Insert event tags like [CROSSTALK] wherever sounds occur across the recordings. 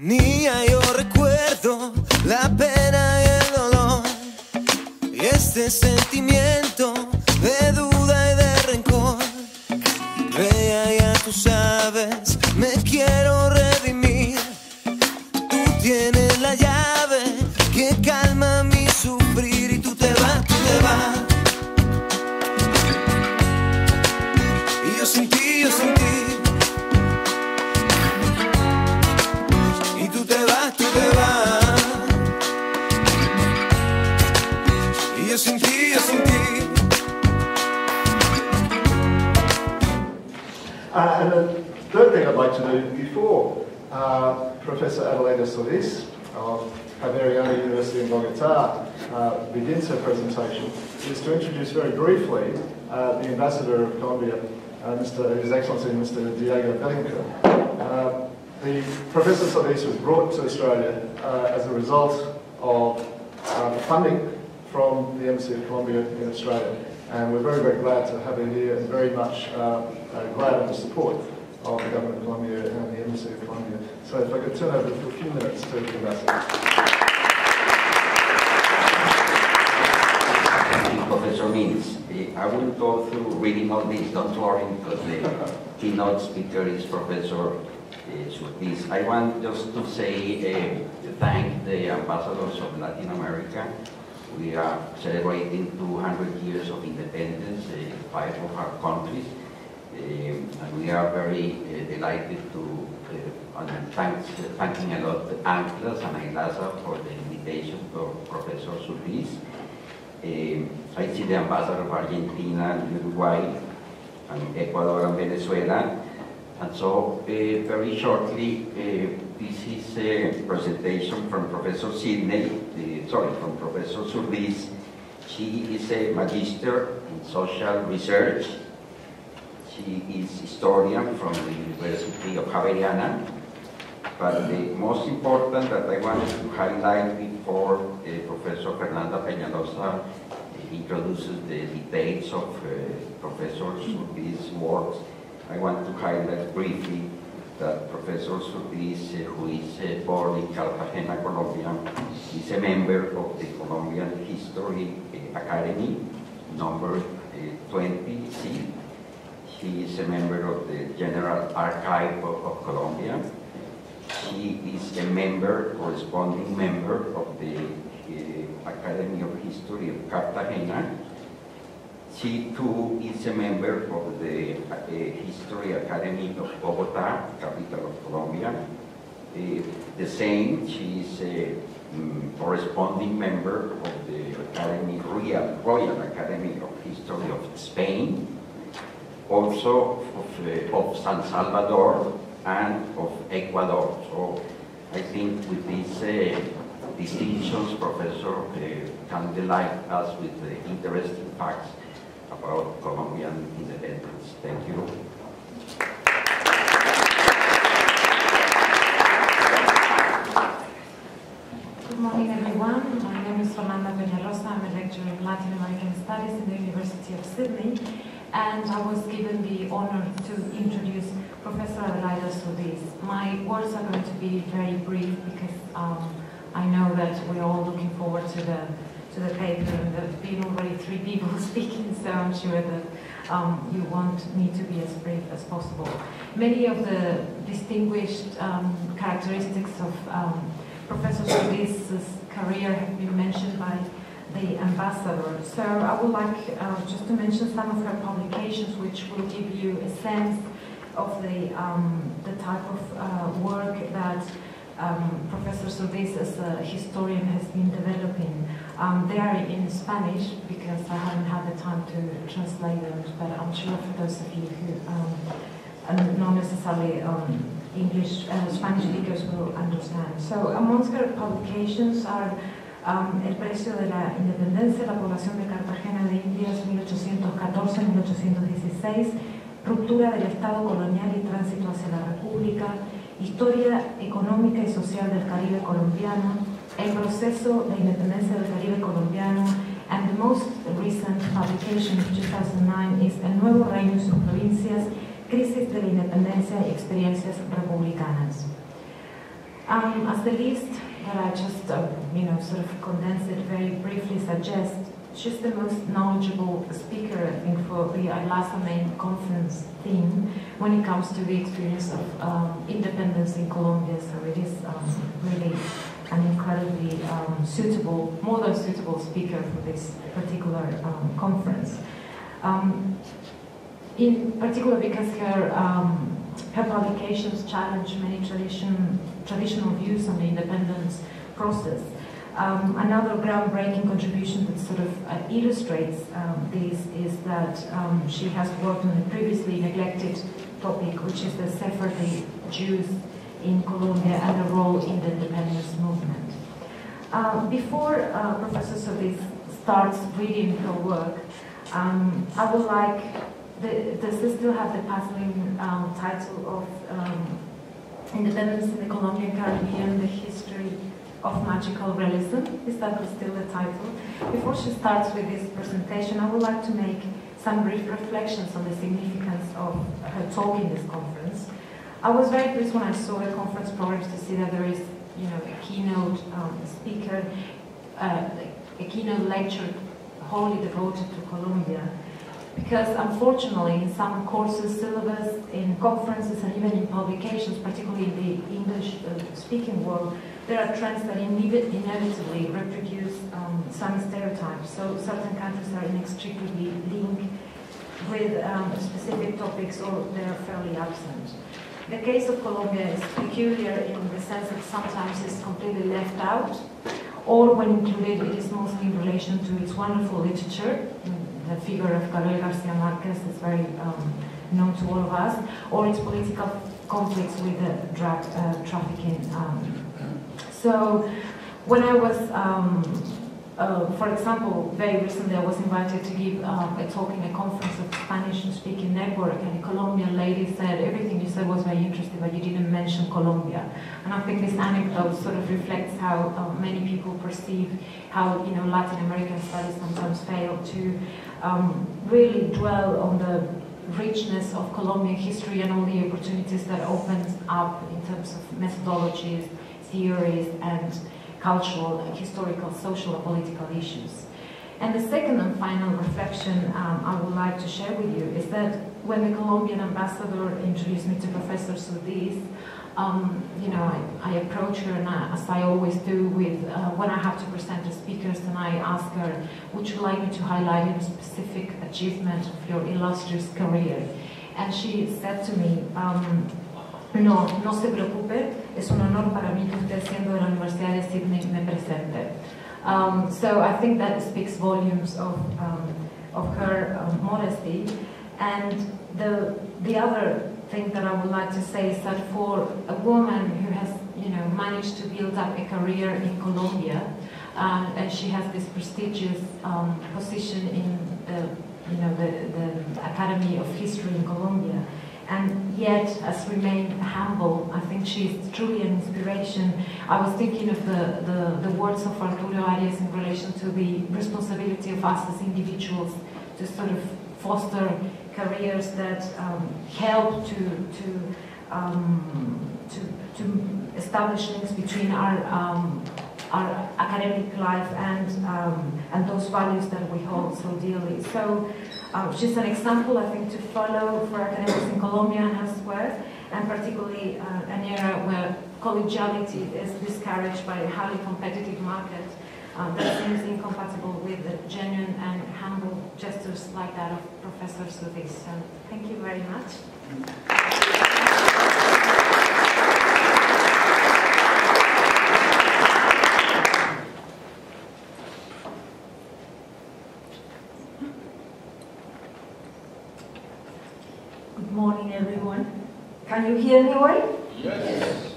Niña, yo recuerdo la pena y el dolor y este sentimiento de duda y de rencor. Vea, ya tú sabes, before uh, Professor Adelaida Sourdis of Javeriana University in Bogota uh, begins her presentation is to introduce very briefly uh, the Ambassador of Colombia, uh, Mr. His Excellency Mr. Diego Bellinger. Uh, the Professor Sourdis was brought to Australia as a result of uh, funding from the Embassy of Colombia in Australia. And we're very, very glad to have her here and very much uh, glad of the support of the Government of Colombia and the Embassy of Colombia. So if I could turn over for a few minutes to the Ambassador. Professor Means. Eh, I will go through reading all this, don't worry, because the keynote speaker is Professor uh. I want just to say, uh, thank the ambassadors of Latin America. We are celebrating 200 years of independence, uh, five of our countries, and we are very uh, delighted to, uh, and thanks, thanking a lot ANCLAS and AILASA for the invitation to Professor Sourdis. Eh, I see the ambassador of Argentina Uruguay and Ecuador and Venezuela. And so, very shortly, this is a presentation from Professor Sidney, sorry, from Professor Sourdis. She is a magister in social research. She is historian from the University of Javeriana. But the most important that I wanted to highlight before uh, Professor Fernanda Peñalosa uh, introduces the details of uh, Professor Sourdis' works, I want to highlight briefly that Professor Sourdis, uh, who is uh, born in Cartagena, Colombia, is a member of the Colombian History uh, Academy, number uh, 20C. She is a member of the General Archive of, of Colombia. She is a member, corresponding member of the uh, Academy of History of Cartagena. She too is a member of the uh, History Academy of Bogota, capital of Colombia. Uh, the same, she is a mm, corresponding member of the Academy, Royal Academy of History of Spain, also of, uh, of San Salvador, and of Ecuador. So I think with these uh, distinctions, Professor uh, can delight us with the interesting facts about Colombian independence. Thank you. Good morning, everyone. My name is Fernanda Peñalosa. I'm a lecturer in Latin American Studies in the University of Sydney, and I was given the honor to introduce Professor Adelaida Sourdis. My words are going to be very brief because um, I know that we're all looking forward to the to the paper, and there have been already three people [LAUGHS] speaking, so I'm sure that um, you want me to be as brief as possible. Many of the distinguished um, characteristics of um, Professor Sourdis' career have been mentioned by the ambassador. So I would like uh, just to mention some of her publications, which will give you a sense of the um, the type of uh, work that um, Professor Sourdis as a historian has been developing. Um, they are in Spanish because I haven't had the time to translate them, but I'm sure for those of you who um, not necessarily um, English, uh, Spanish speakers will understand. So amongst her publications are El precio de la independencia, la población de Cartagena de Indias 1814-1816, ruptura del Estado colonial y tránsito hacia la República, historia económica y social del Caribe colombiano, el proceso de independencia del Caribe colombiano, and the most recent publication of 2009 is El nuevo reino y sus provincias, crisis de la independencia y experiencias republicanas. As the that I just, uh, you know, sort of condensed it very briefly suggest. she's the most knowledgeable speaker, I think, for the AILASA main conference theme when it comes to the experience of um, independence in Colombia. So it is um, really an incredibly um, suitable, more than suitable speaker for this particular um, conference. Um, in particular because her, her publications challenge many tradition, traditional views on the independence process. Um, another groundbreaking contribution that sort of uh, illustrates um, this is that um, she has worked on a previously neglected topic, which is the Sephardi Jews in Colombia and their role in the independence movement. Uh, before uh, Professor Sourdis starts reading her work, um, I would like, the, does this still have the puzzling um, title of um, Independence in the Colombian Caribbean, the History of Magical Realism? Is that still the title? Before she starts with this presentation, I would like to make some brief reflections on the significance of her talk in this conference. I was very pleased when I saw the conference programs to see that there is, you know, a keynote um, speaker, uh, a keynote lecture wholly devoted to Colombia. Because unfortunately, in some courses, syllabus, in conferences, and even in publications, particularly in the English-speaking uh, world, there are trends that inevitably reproduce um, some stereotypes. So certain countries are inextricably linked with um, specific topics or they're fairly absent. The case of Colombia is peculiar in the sense that sometimes it's completely left out, or when included, it is mostly in relation to its wonderful literature. The figure of Gabriel Garcia Marquez is very um, known to all of us, or its political conflicts with the drug uh, trafficking. Um, so when I was, um, uh, for example, very recently I was invited to give uh, a talk in a conference of Spanish-speaking network, and a Colombian lady said, everything you said was very interesting, but you didn't mention Colombia. And I think this anecdote sort of reflects how uh, many people perceive how, you know, Latin American studies sometimes fail to um, really dwell on the richness of Colombian history and all the opportunities that opens up in terms of methodologies, theories and cultural, historical, social, and political issues. And the second and final reflection um, I would like to share with you is that when the Colombian ambassador introduced me to Professor Sourdis, um, you know, I, I, approach her, and I, as I always do with uh, when I have to present to speakers, and I ask her, would you like me to highlight a specific achievement of your illustrious career? And she said to me, um, no, no se preocupe, es un honor para mí que usted siendo de la Universidad de Sydney me presente. Um, so I think that speaks volumes of, um, of her um, modesty. And the, the other thing that I would like to say is that for a woman who has you know, managed to build up a career in Colombia, uh, and she has this prestigious um, position in the, you know, the, the Academy of History in Colombia, and yet has remained humble. I think she is truly an inspiration. I was thinking of the, the, the, words of Arturo Arias in relation to the responsibility of us as individuals to sort of foster careers that um, help to, to, um, to, to, establish links between our, um, our academic life and, um, and those values that we hold so dearly. So um, she's an example, I think, to follow for academics in Colombia and elsewhere, and particularly uh, an era where collegiality is discouraged by a highly competitive market uh, that seems incompatible with the genuine and humble gestures like that of Professor Sourdis. So thank you very much. Mm -hmm. morning, everyone. Can you hear me well? Yes.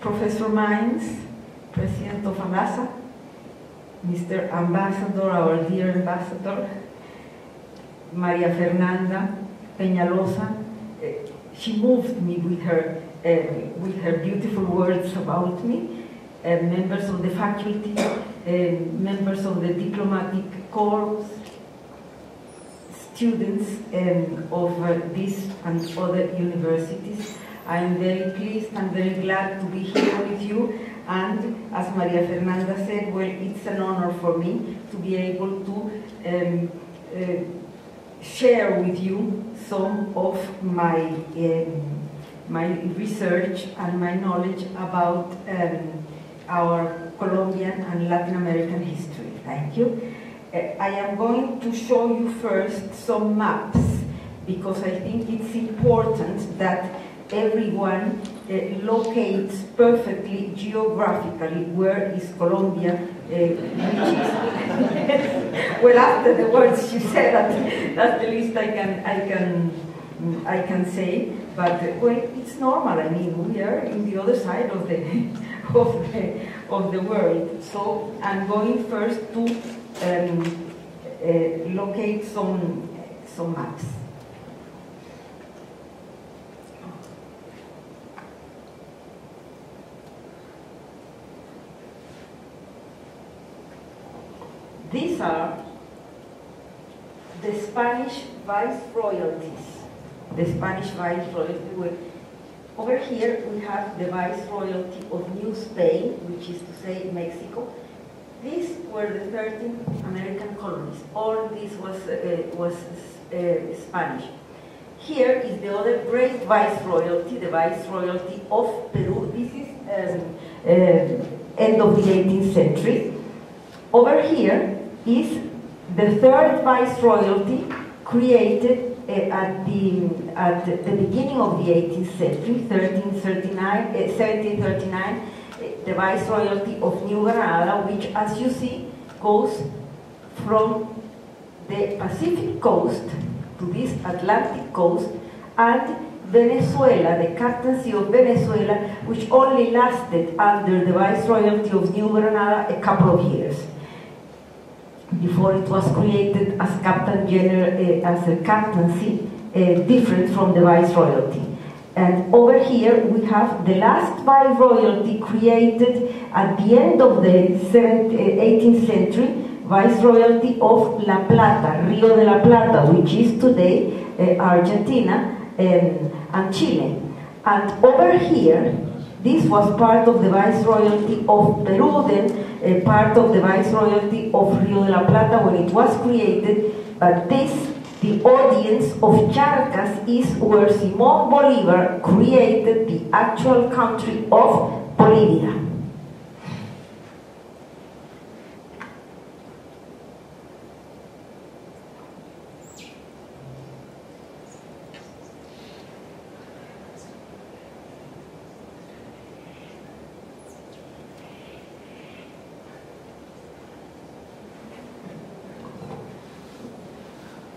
Professor Mines, President of AILASA, Mr. Ambassador, our dear Ambassador, Maria Fernanda Peñalosa, eh, she moved me with her, uh, with her beautiful words about me, uh, members of the faculty, uh, members of the diplomatic corps, students um, of this and other universities. I'm very pleased and very glad to be here with you. And as Maria Fernanda said, well, it's an honor for me to be able to um, uh, share with you some of my um, my research and my knowledge about um, our Colombian and Latin American history. Thank you. Uh, I am going to show you first some maps because I think it's important that everyone uh, locates perfectly geographically where is Colombia, uh, [LAUGHS] well, after the words you said, that, that's the least I can, I can, I can say. But well, it's normal. I mean, we are in the other side of the [LAUGHS] of the of the world. So I'm going first to um, uh, locate some some maps. These are the Spanish viceroyalties. The Spanish vice viceroyalty. Over here we have the viceroyalty of New Spain, which is to say Mexico. These were the 13 American colonies. All this was, uh, was uh, Spanish. Here is the other great viceroyalty, the viceroyalty of Peru. This is um, uh, end of the 18th century. Over here is the third viceroyalty created uh, at, the, at the beginning of the 18th century, 1339, uh, 1739, uh, the viceroyalty of New Granada, which, as you see, goes from the Pacific coast to this Atlantic coast, and Venezuela, the captaincy of Venezuela, which only lasted under the viceroyalty of New Granada a couple of years before it was created as captain general, uh, as a captaincy, uh, different from the viceroyalty. And over here we have the last viceroyalty created at the end of the 18th century, viceroyalty of La Plata, Rio de la Plata, which is today uh, Argentina um, and Chile. And over here, this was part of the viceroyalty of Peru, then uh, part of the viceroyalty of Rio de la Plata when it was created, but this, the audience of Charcas is where Simón Bolívar created the actual country of Bolivia.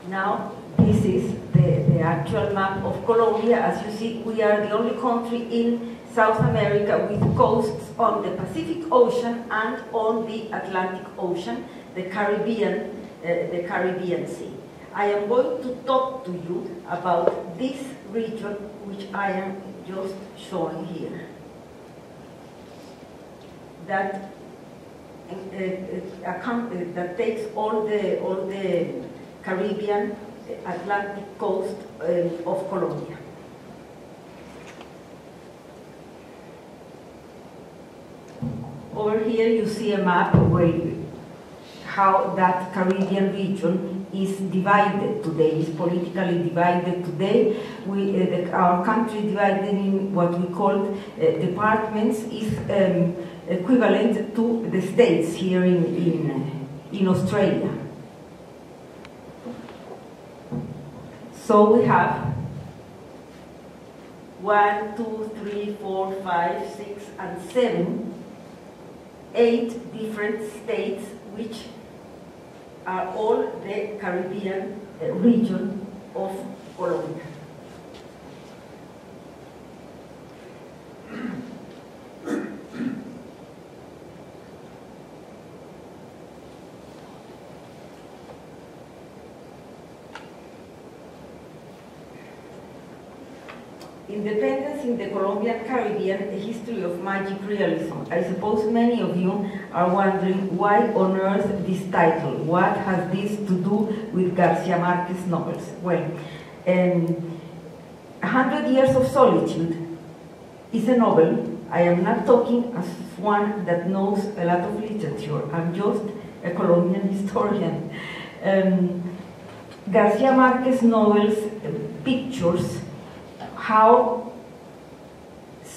Now, this is the, the actual map of Colombia. As you see, we are the only country in South America with coasts on the Pacific Ocean and on the Atlantic Ocean, the Caribbean, uh, the Caribbean Sea. I am going to talk to you about this region, which I am just showing here. That uh, uh, that takes all the all the Caribbean, Atlantic coast um, of Colombia. Over here you see a map where how that Caribbean region is divided today, is politically divided today. We, uh, the, our country divided in what we call uh, departments is um, equivalent to the states here in, in, in Australia. So we have one, two, three, four, five, six, and seven, eight different states which are all the Caribbean region of Colombia. Independence the Colombian Caribbean, a history of magic realism. I suppose many of you are wondering why on earth this title? What has this to do with Garcia Marquez novels? Well, um, A Hundred Years of Solitude is a novel. I am not talking as one that knows a lot of literature. I'm just a Colombian [LAUGHS] historian. Um, Garcia Marquez novels uh, pictures how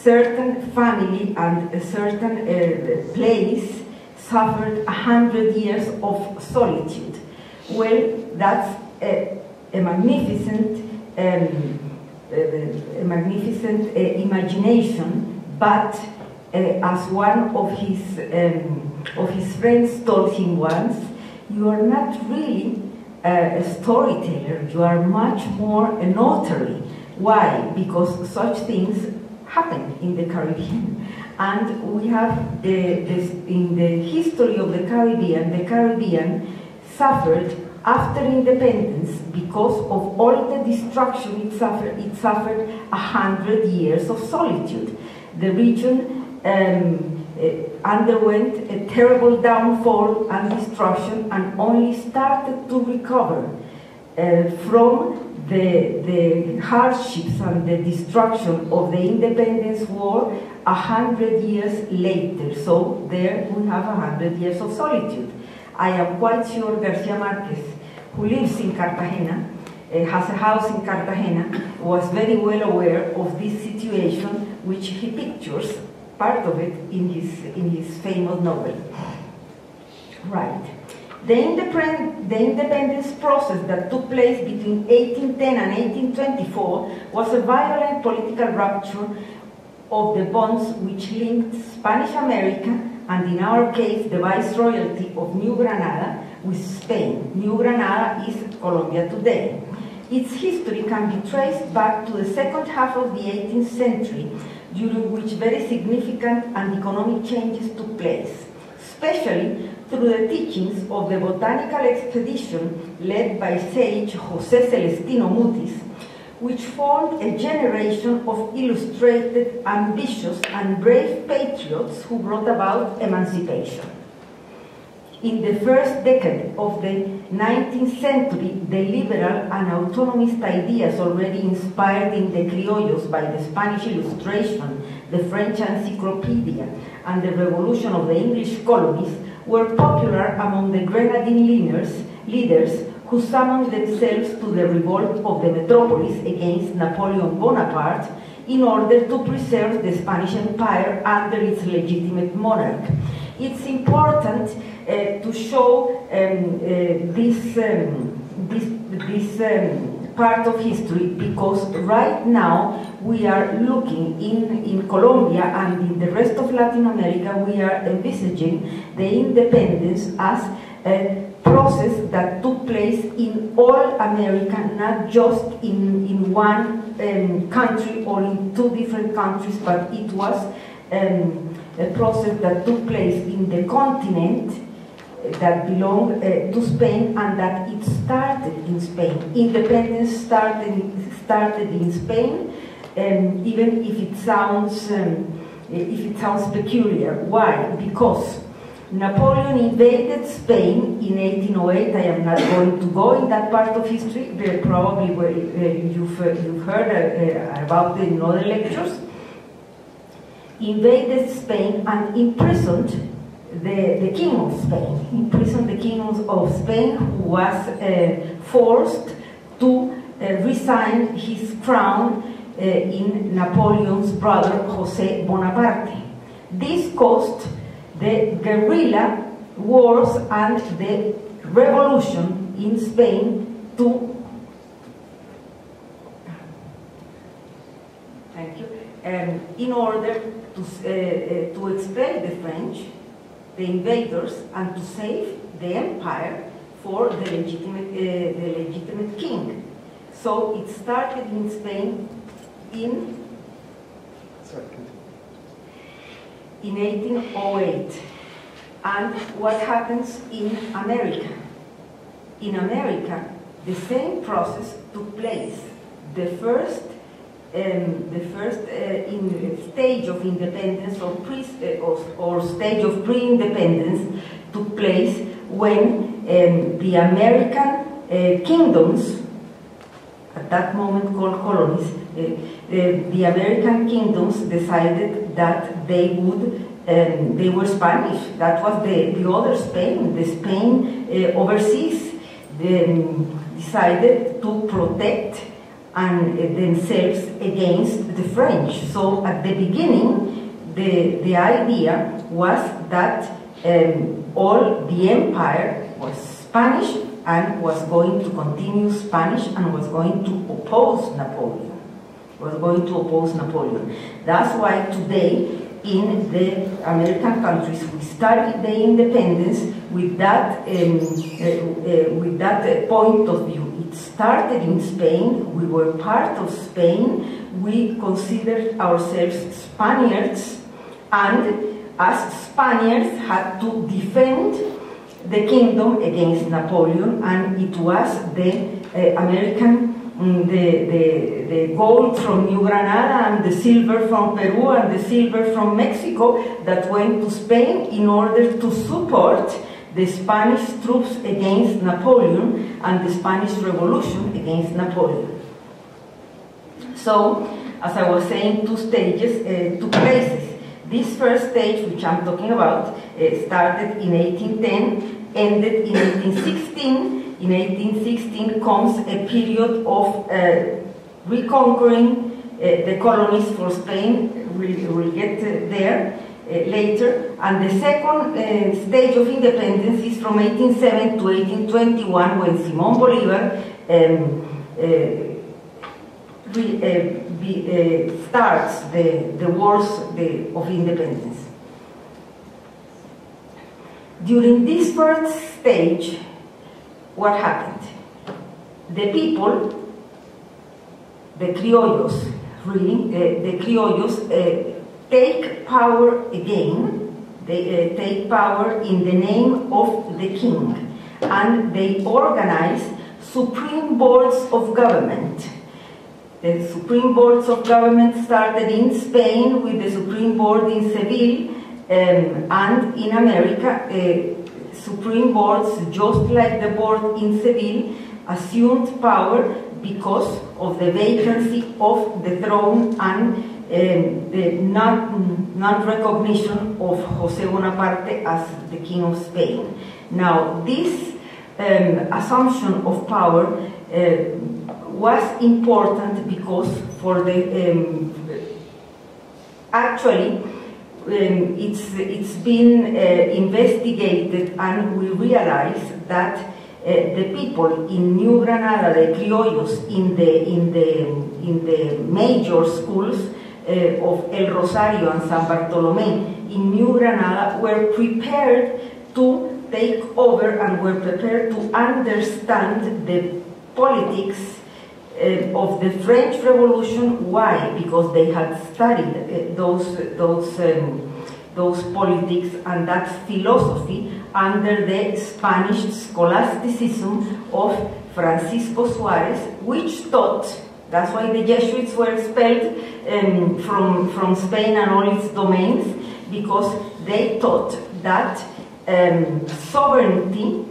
certain family and a certain uh, place suffered a hundred years of solitude. Well, that's a, a magnificent, um, a, a magnificent uh, imagination, but uh, as one of his um, of his friends told him once, you are not really a storyteller, you are much more a notary. Why? Because such things happen in the Caribbean. And we have the, this, in the history of the Caribbean, the Caribbean suffered after independence because of all the destruction it suffered. It suffered a hundred years of solitude. The region um, uh, underwent a terrible downfall and destruction and only started to recover uh, from the, the hardships and the destruction of the independence war a hundred years later. So there we have a hundred years of solitude. I am quite sure Garcia Marquez, who lives in Cartagena, uh, has a house in Cartagena, was very well aware of this situation which he pictures part of it in his, in his famous novel. Right. The, independ the independence process that took place between 1810 and 1824 was a violent political rupture of the bonds which linked Spanish America and in our case the viceroyalty of New Granada with Spain. New Granada is Colombia today. Its history can be traced back to the second half of the 18th century during which very significant and economic changes took place, especially through the teachings of the botanical expedition led by sage José Celestino Mutis, which formed a generation of illustrated, ambitious, and brave patriots who brought about emancipation. In the first decade of the 19th century, the liberal and autonomist ideas already inspired in the criollos by the Spanish illustration, the French encyclopedia, and the revolution of the English colonies were popular among the Grenadine leaders, leaders who summoned themselves to the revolt of the metropolis against Napoleon Bonaparte in order to preserve the Spanish Empire under its legitimate monarch. It's important uh, to show um, uh, this, um, this, this um, part of history because right now we are looking in, in Colombia and in the rest of Latin America, we are envisaging the independence as a process that took place in all America, not just in, in one um, country or in two different countries, but it was um, a process that took place in the continent that belonged uh, to Spain and that it started in Spain. Independence started, started in Spain, um, even if it sounds um, if it sounds peculiar. Why? Because Napoleon invaded Spain in 1808. I am not going to go in that part of history. Probably uh, you've, uh, you've heard uh, about it in other lectures. Invaded Spain and imprisoned the, the king of Spain, imprisoned the king of Spain who was forced to resign his crown uh, in Napoleon's brother Jose Bonaparte. This caused the guerrilla wars and the revolution in Spain to thank you um, in order to, uh, to expel the French the invaders and to save the empire for the legitimate, uh, the legitimate king. So it started in Spain in, in 1808. And what happens in America? In America, the same process took place. The first um, the first uh, stage of independence or, pre, uh, or, or, stage of pre-independence took place when um, the American uh, kingdoms at that moment called colonies, uh, uh, the American kingdoms decided that they would, um, they were Spanish. That was the, the other Spain, the Spain uh, overseas. Um, decided to protect and uh, themselves against the French. So at the beginning, the, the idea was that um, all the empire was Spanish and was going to continue Spanish and was going to oppose Napoleon. Was going to oppose Napoleon. That's why today in the American countries we started the independence with that um, uh, uh, with that uh, point of view. It started in Spain. We were part of Spain. We considered ourselves Spaniards, and as Spaniards had to defend the kingdom against Napoleon, and it was the uh, American, um, the, the, the gold from New Granada and the silver from Peru and the silver from Mexico that went to Spain in order to support the Spanish troops against Napoleon and the Spanish Revolution against Napoleon. So, as I was saying, two stages, uh, two places. This first stage, which I'm talking about, uh, started in 1810, ended in 1816. In 1816 comes a period of uh, reconquering uh, the colonies for Spain. We'll, we'll get there uh, later. And the second uh, stage of independence is from 1807 to 1821 when Simón Bolívar um, uh, re, be, starts the, the wars the, of independence. During this first stage, what happened? The people, the criollos, really, uh, the criollos uh, take power again, they uh, take power in the name of the king, and they organize supreme boards of government. The supreme boards of government started in Spain with the supreme board in Seville, um, and in America, uh, Supreme Boards, just like the board in Seville, assumed power because of the vacancy of the throne and um, the non-recognition non of José Bonaparte as the king of Spain. Now, this um, assumption of power uh, was important because for the um, actually um, it's, it's been uh, investigated and we realize that uh, the people in New Granada, the criollos in the, in the, in the major schools uh, of El Rosario and San Bartolome in New Granada were prepared to take over and were prepared to understand the politics uh, of the French Revolution. Why? Because they had studied uh, those, those, um, those politics and that philosophy under the Spanish scholasticism of Francisco Suarez, which taught, that's why the Jesuits were expelled um, from, from Spain and all its domains, because they taught that um, sovereignty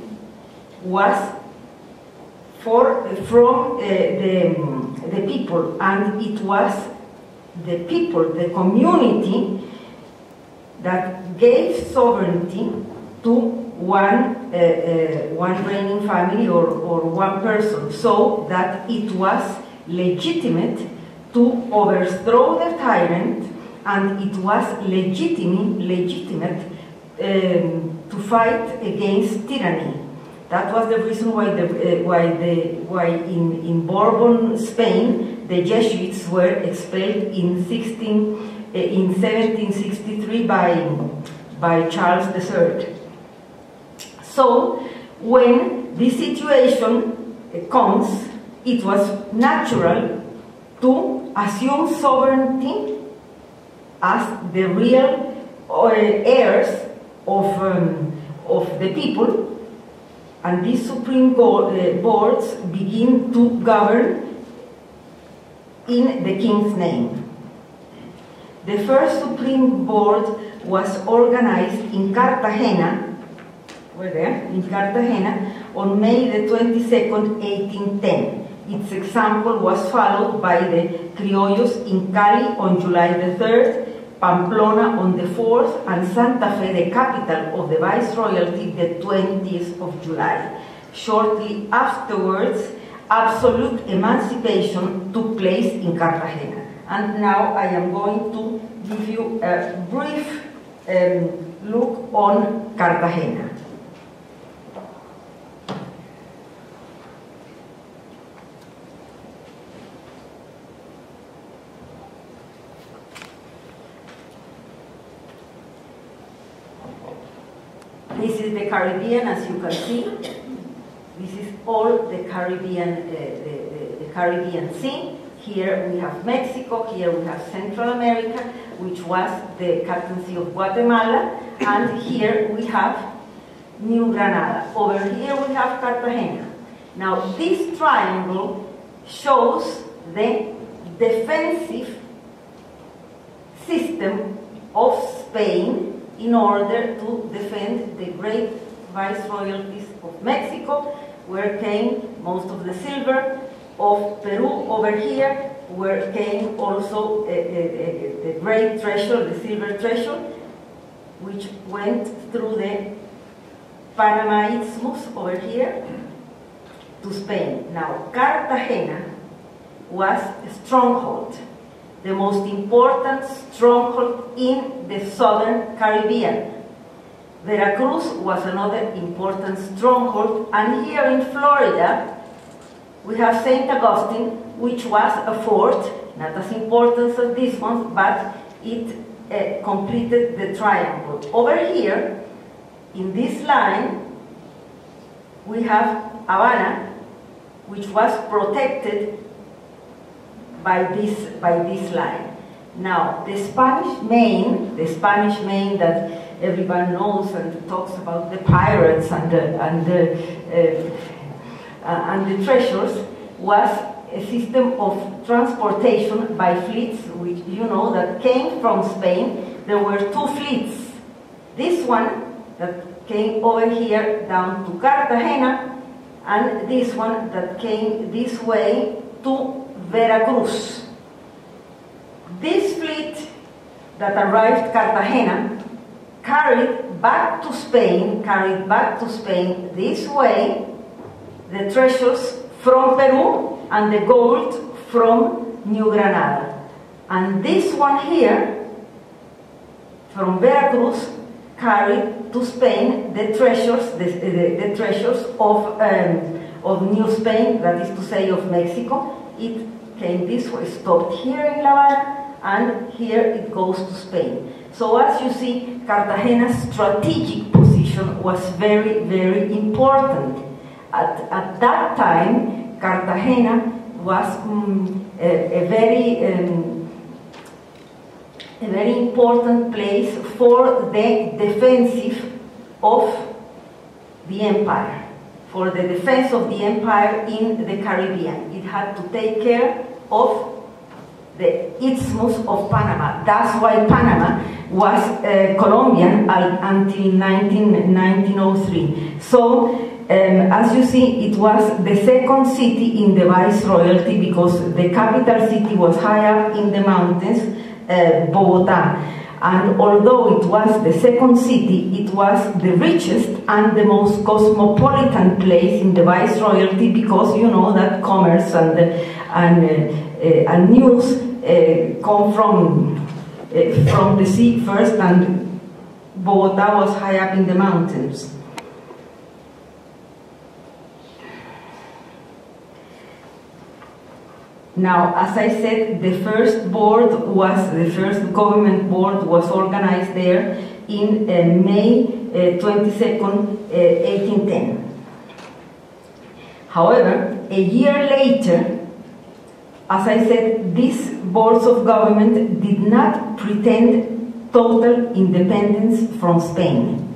was for, from uh, the, the people, and it was the people, the community, that gave sovereignty to one, uh, uh, one reigning family or, or one person, so that it was legitimate to overthrow the tyrant, and it was legitimate, legitimate um, to fight against tyranny. That was the reason why, the, uh, why, the, why in, in Bourbon, Spain, the Jesuits were expelled in, 16, uh, in 1763 by, by Charles III. So, when this situation comes, it was natural to assume sovereignty as the real heirs of, um, of the people and these supreme uh, boards begin to govern in the king's name. The first supreme board was organized in Cartagena, where there, in Cartagena, on May the 22nd, 1810. Its example was followed by the criollos in Cali on July the 3rd, Pamplona on the 4th, and Santa Fe, the capital of the Viceroyalty, the 20th of July. Shortly afterwards, absolute emancipation took place in Cartagena. And now I am going to give you a brief um, look on Cartagena. This is the Caribbean, as you can see. This is all the Caribbean, uh, the, the, the Caribbean Sea. Here we have Mexico, here we have Central America, which was the captaincy of Guatemala, and here we have New Granada. Over here we have Cartagena. Now this triangle shows the defensive system of Spain in order to defend the great viceroyalties of Mexico, where came most of the silver, of Peru over here, where came also uh, uh, uh, the great treasure, the silver treasure, which went through the Panama Isthmus over here to Spain. Now, Cartagena was a stronghold the most important stronghold in the southern Caribbean. Veracruz was another important stronghold, and here in Florida, we have St. Augustine, which was a fort, not as important as this one, but it uh, completed the triangle. Over here, in this line, we have Havana, which was protected by this, by this line. Now, the Spanish main, the Spanish main that everyone knows and talks about the pirates and the, and the, uh, uh, and the treasures, was a system of transportation by fleets, which you know that came from Spain. There were two fleets. This one that came over here down to Cartagena, and this one that came this way to Veracruz. This fleet that arrived Cartagena carried back to Spain, carried back to Spain this way the treasures from Peru and the gold from New Granada. And this one here, from Veracruz, carried to Spain the treasures, the, the, the treasures of, um, of New Spain, that is to say of Mexico. It this way, stopped here in La Habana, and here it goes to Spain. So as you see, Cartagena's strategic position was very, very important. At, at that time, Cartagena was um, a, a, very um, a very important place for the defensive of the empire, for the defense of the empire in the Caribbean. It had to take care of the Isthmus of Panama. That's why Panama was uh, Colombian until 19, 1903. So, um, as you see, it was the second city in the Viceroyalty because the capital city was higher in the mountains, uh, Bogota. And although it was the second city, it was the richest and the most cosmopolitan place in the Viceroyalty because you know that commerce and, and, uh, uh, and news uh, come from, from the sea first and Bogota was high up in the mountains. Now, as I said, the first board was, the first government board was organized there in uh, May uh, 22nd, uh, 1810. However, a year later, as I said, these boards of government did not pretend total independence from Spain.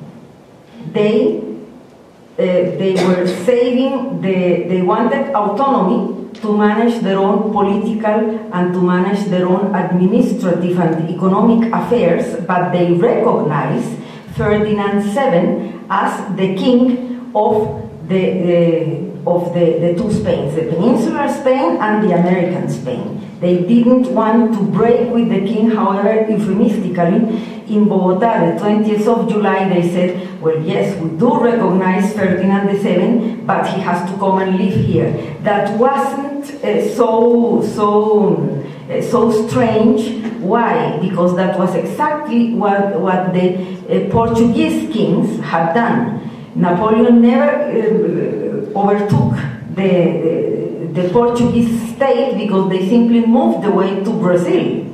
They, uh, they were saving, the, they wanted autonomy to manage their own political and to manage their own administrative and economic affairs, but they recognize Ferdinand VII as the king of the, of the, the two Spains, the Peninsular Spain and the American Spain. They didn't want to break with the king, however, euphemistically, in Bogota, the 20th of July, they said, well, yes, we do recognize Ferdinand VII, but he has to come and live here. That wasn't uh, so, so, uh, so strange. Why? Because that was exactly what, what the uh, Portuguese kings had done. Napoleon never uh, overtook the, the, the Portuguese state because they simply moved away to Brazil.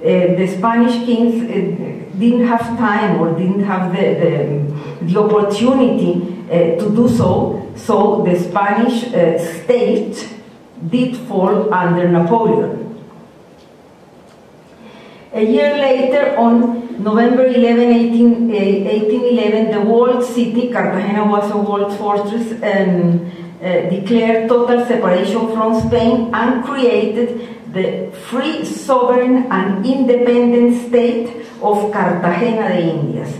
Uh, the Spanish kings uh, didn't have time or didn't have the, the, the opportunity uh, to do so, so the Spanish uh, state did fall under Napoleon. A year later, on November 11, 18, 1811, the walled city, Cartagena was a walled fortress, and uh, declared total separation from Spain and created the free, sovereign, and independent state of Cartagena de Indias.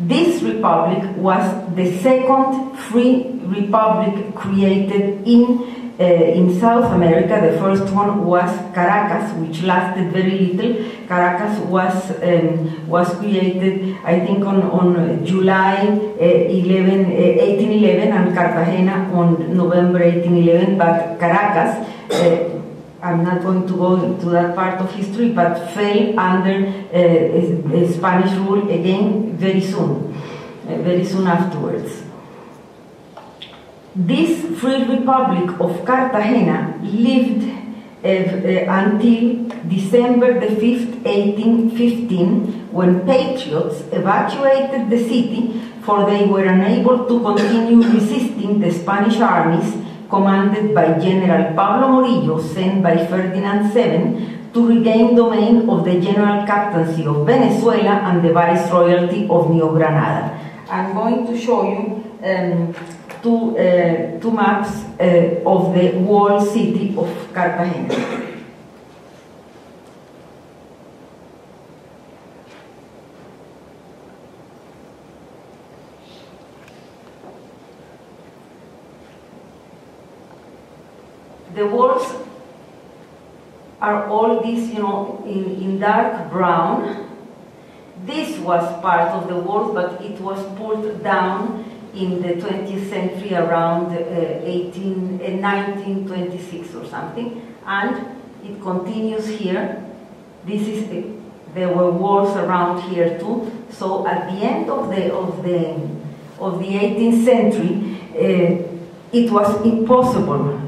This republic was the second free republic created in uh, in South America, the first one was Caracas, which lasted very little. Caracas was um, was created, I think, on, on July uh, 11, uh, 1811, and Cartagena on November 1811. But Caracas, uh, I'm not going to go into that part of history, but fell under uh, Spanish rule again very soon, uh, very soon afterwards. This free republic of Cartagena lived uh, uh, until December the 5th, 1815, when patriots evacuated the city for they were unable to continue resisting the Spanish armies commanded by General Pablo Morillo, sent by Ferdinand VII to regain domain of the general captaincy of Venezuela and the viceroyalty of New Granada. I'm going to show you um, two, uh, two maps uh, of the walled city of Cartagena. The walls are all these, you know, in, in dark brown. This was part of the walls, but it was pulled down in the 20th century around uh, 18, uh, 1926 or something, and it continues here. This is the, there were walls around here too. So at the end of the of the of the 18th century, uh, it was impossible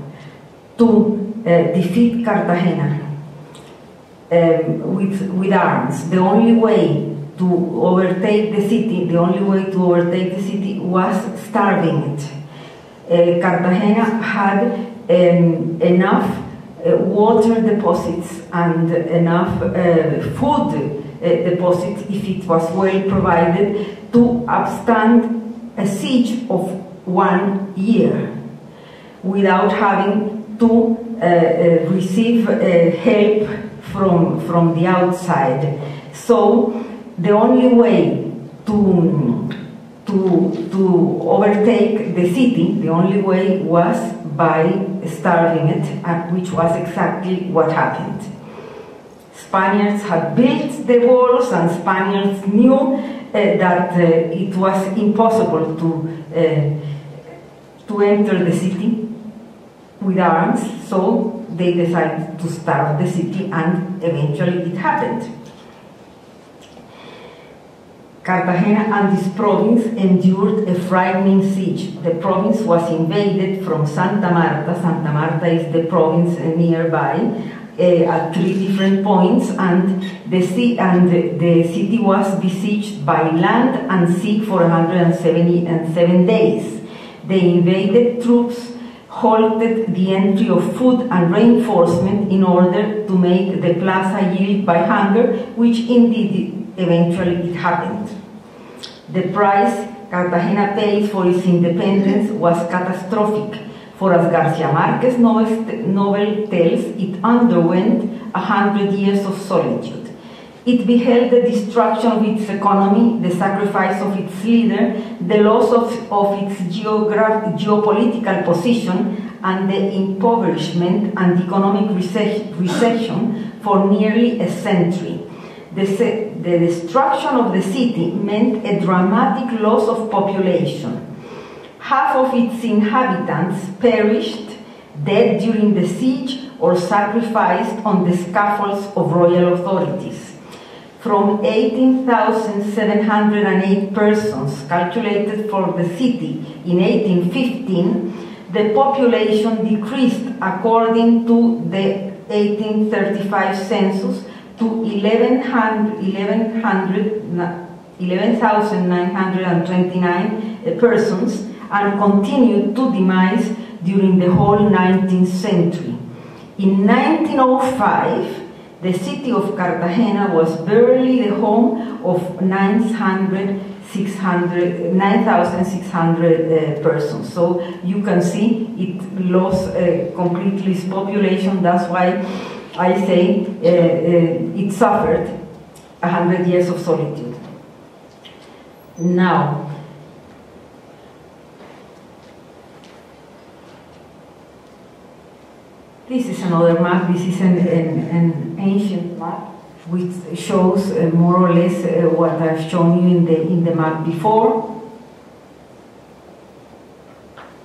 to uh, defeat Cartagena um, with with arms. The only way to overtake the city, the only way to overtake the city was starving it. Uh, Cartagena had um, enough uh, water deposits and enough uh, food uh, deposits, if it was well provided, to withstand a siege of one year without having to uh, receive help from, from the outside. So the only way to, to, to overtake the city, the only way was by starving it, which was exactly what happened. Spaniards had built the walls and Spaniards knew uh, that uh, it was impossible to, uh, to enter the city with arms, so they decided to starve the city and eventually it happened. Cartagena and this province endured a frightening siege. The province was invaded from Santa Marta. Santa Marta is the province nearby uh, at three different points, and the, sea, and the city was besieged by land and sea for 177 days. The invaded troops halted the entry of food and reinforcement in order to make the plaza yield by hunger, which indeed eventually it happened. The price Cartagena paid for its independence was catastrophic, for as Garcia Marquez' novel, tells, it underwent a hundred years of solitude. It beheld the destruction of its economy, the sacrifice of its leader, the loss of, of its geopolitical position, and the impoverishment and economic recession, for nearly a century. The, the destruction of the city meant a dramatic loss of population. Half of its inhabitants perished, dead during the siege, or sacrificed on the scaffolds of royal authorities. From 18,708 persons calculated for the city in 1815, the population decreased according to the 1835 census to 1100 1100 11,929 persons and continued to demise during the whole 19th century. In 1905, the city of Cartagena was barely the home of 900, 600, 9,600 uh, persons. So you can see it lost uh, completely its population. That's why I say uh, uh, it suffered a 100 years of solitude. Now, This is another map. This is an, an, an ancient map which shows uh, more or less uh, what I've shown you in the in the map before.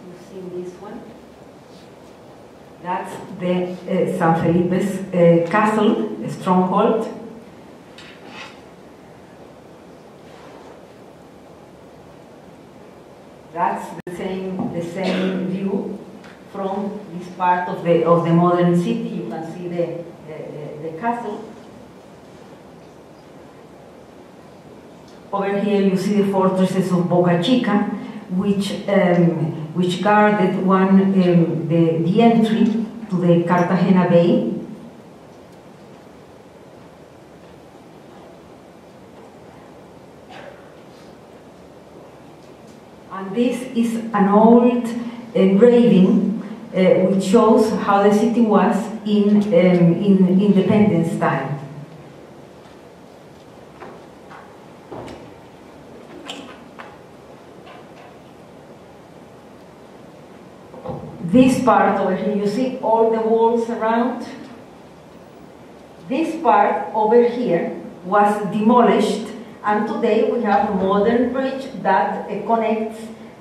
You've seen this one. That's the uh, San Felipe's uh, castle, stronghold. That's the same the same view from this part of the of the modern city. You can see the the, the, the castle. Over here you see the fortresses of Boca Chica, which um, which guarded one um, the, the entry to the Cartagena Bay. And this is an old engraving uh, which shows how the city was in, um, in independence time. This part over here, you see all the walls around? This part over here was demolished and today we have a modern bridge that uh, connects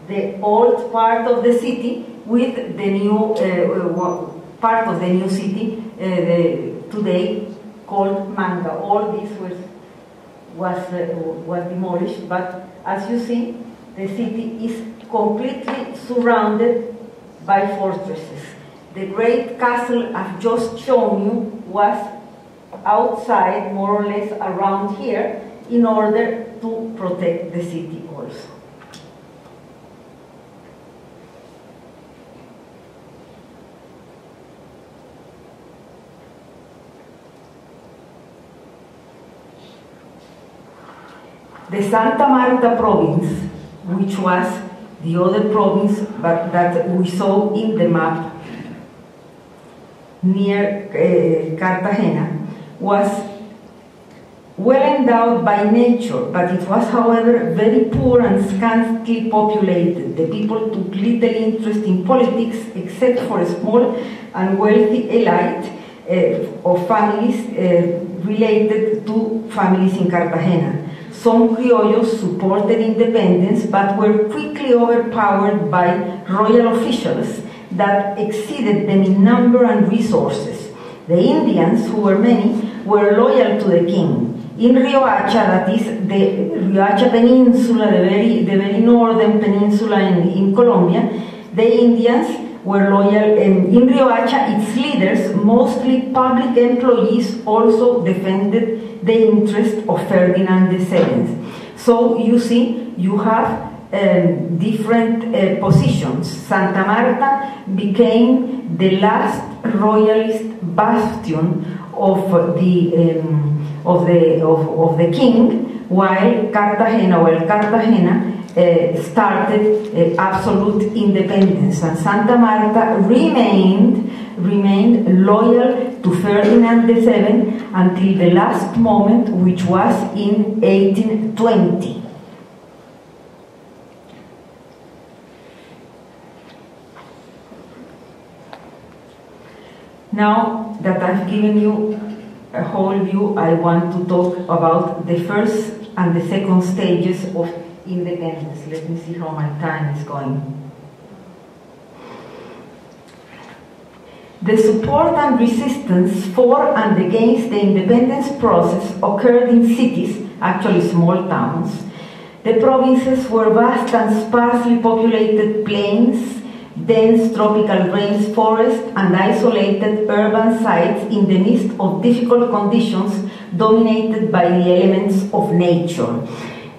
the old part of the city with the new uh, part of the new city uh, the, today called Manga. All this was was uh, was demolished, but as you see, the city is completely surrounded by fortresses. The great castle I've just shown you was outside, more or less around here, in order to protect the city also. The Santa Marta province, which was the other province but that we saw in the map near uh, Cartagena, was well endowed by nature, but it was, however, very poor and scantily populated. The people took little interest in politics except for a small and wealthy elite uh, of families uh, related to families in Cartagena. Some criollos supported independence but were quickly overpowered by royal officials that exceeded them in number and resources. The Indians, who were many, were loyal to the king. In Riohacha, that is the Riohacha Peninsula, the very, the very northern peninsula in, in Colombia, the Indians were loyal. And in Riohacha, its leaders, mostly public employees, also defended the interest of Ferdinand VII. So you see, you have um, different uh, positions. Santa Marta became the last royalist bastion of the um, of the of, of the king, while Cartagena, well, Cartagena started uh, absolute independence, and Santa Marta remained remained loyal to Ferdinand VII until the last moment, which was in 1820. Now that I've given you a whole view, I want to talk about the first and the second stages of independence. Let me see how my time is going. The support and resistance for and against the independence process occurred in cities, actually small towns. The provinces were vast and sparsely populated plains, dense tropical rainforests, and isolated urban sites in the midst of difficult conditions dominated by the elements of nature.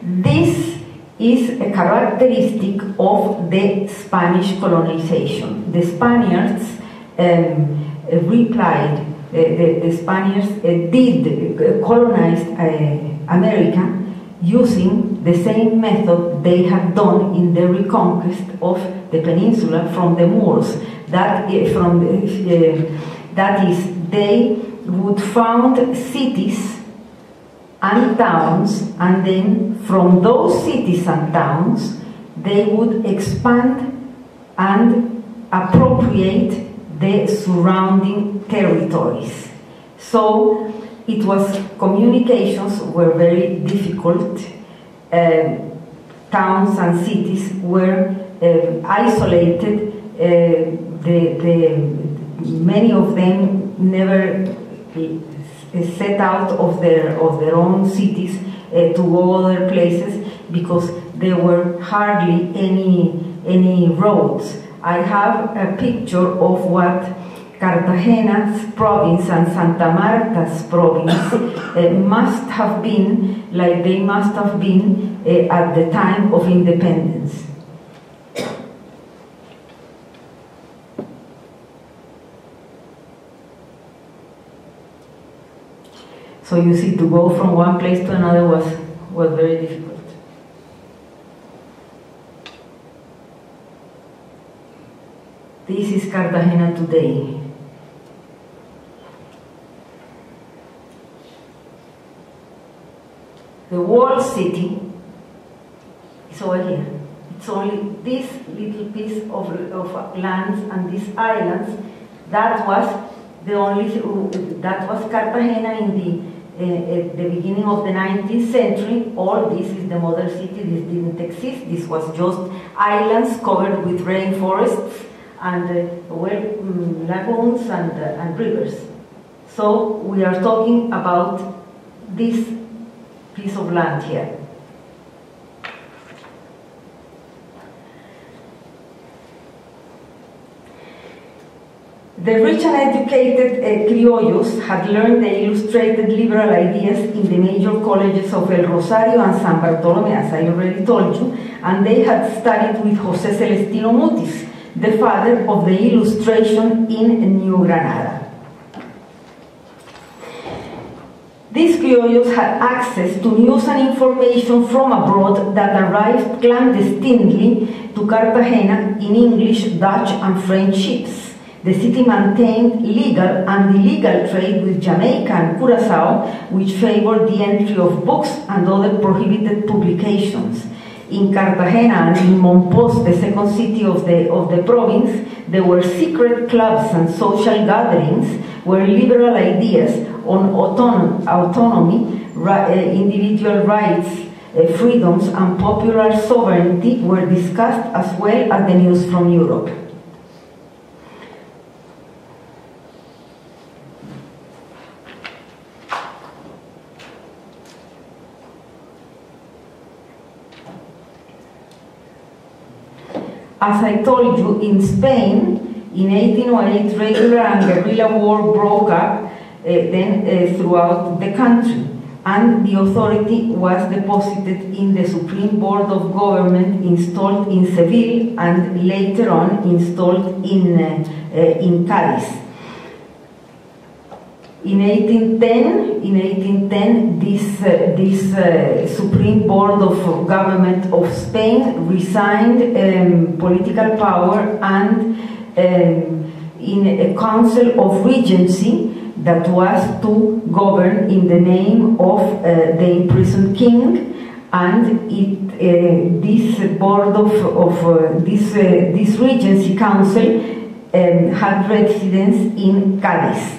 This is a characteristic of the Spanish colonization. The Spaniards um, replied, uh, the, the, Spaniards uh, did uh, colonize America using the same method they had done in the reconquest of the peninsula from the Moors. That, from, that is, they would found cities and towns, and then from those cities and towns, they would expand and appropriate the surrounding territories. So it was communications were very difficult. Uh, towns and cities were uh, isolated. Uh, the, the, many of them never set out of their of their own cities uh, to go other places because there were hardly any any roads I have a picture of what Cartagena's province and Santa Marta's province uh, must have been, like they must have been uh, at the time of independence. So you see, to go from one place to another was, was very difficult. This is Cartagena today. The walled city is over here. It's only this little piece of, of lands and these islands. That was the only that was Cartagena in the at the beginning of the 19th century. All this is the modern city. This didn't exist. This was just islands covered with rainforests and uh, well, um, lagoons and, uh, and rivers. So we are talking about this piece of land here. The rich and educated uh, criollos had learned the illustrated liberal ideas in the major colleges of El Rosario and San Bartolome, as I already told you, and they had studied with José Celestino Mutis, the father of the illustration in New Granada. These criollos had access to news and information from abroad that arrived clandestinely to Cartagena in English, Dutch, and French ships. The city maintained legal and illegal trade with Jamaica and Curacao, which favored the entry of books and other prohibited publications in Cartagena and in Mompós, the second city of the, of the province, there were secret clubs and social gatherings where liberal ideas on autonom autonomy, uh, individual rights, uh, freedoms, and popular sovereignty were discussed as well as the news from Europe. As I told you, in Spain, in 1808, regular and guerrilla war broke up uh, then uh, throughout the country, and the authority was deposited in the Supreme Board of Government installed in Seville and later on installed in, uh, in Cadiz. In 1810, in 1810, this, uh, this uh, Supreme Board of Government of Spain resigned um, political power and um, in a council of regency that was to govern in the name of uh, the imprisoned king. And it, uh, this board of, of uh, this, uh, this regency council um, had residence in Cadiz